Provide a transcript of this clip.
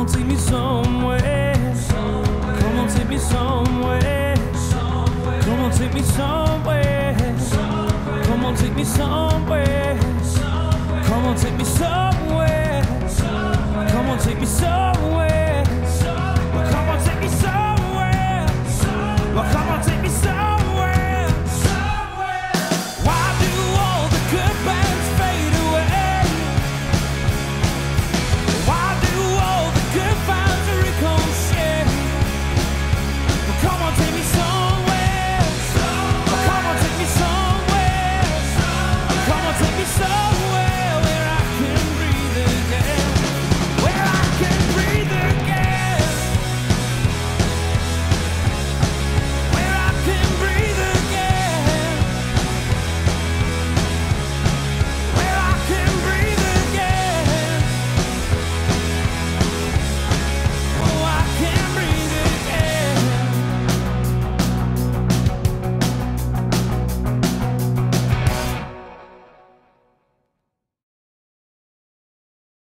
on, take me somewhere. Come on, take me somewhere. Come on, take me somewhere. Come on, take me somewhere. Come on, take me somewhere. Come on, take me somewhere.